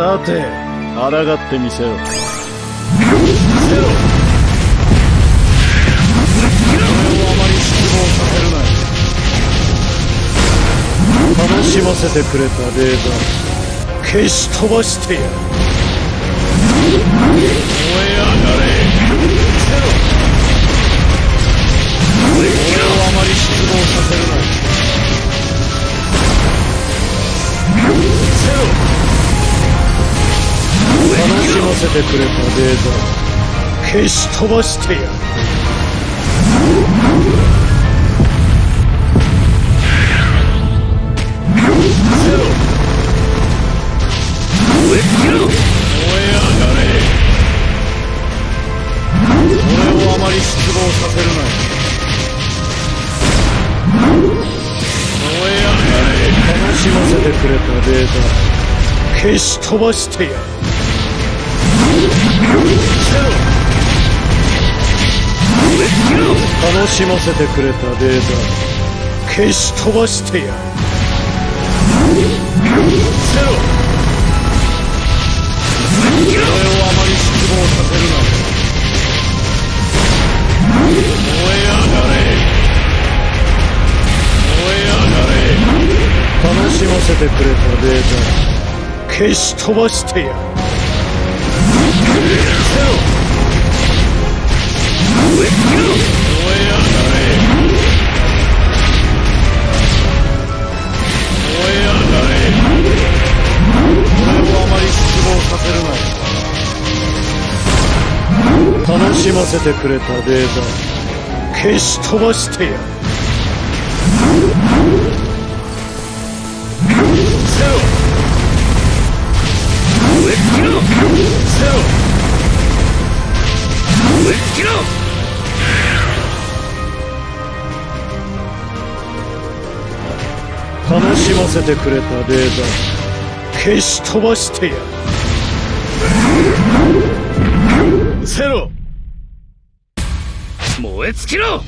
さて抗ってみせよせろ。俺をあまり失望させるな楽しませてくれたレーザー消し飛ばしてやる。楽しませてくれたデータ消し飛ばしてやる燃え上がれ。俺をあまり失望させるな燃え上がれ。楽しませてくれたデータ。消し飛ばしてやる。楽しませてくれたデータ。消し飛ばしてやる。せろ俺をあまり失望させるな燃え上がれ。燃え上がれ。楽しませてくれたデータ。消し飛ばしてやる。な楽しませてくれたデータ消し飛ばしてやる。楽しませてくれたデータ消し飛ばしてやる。せろ燃え尽きろ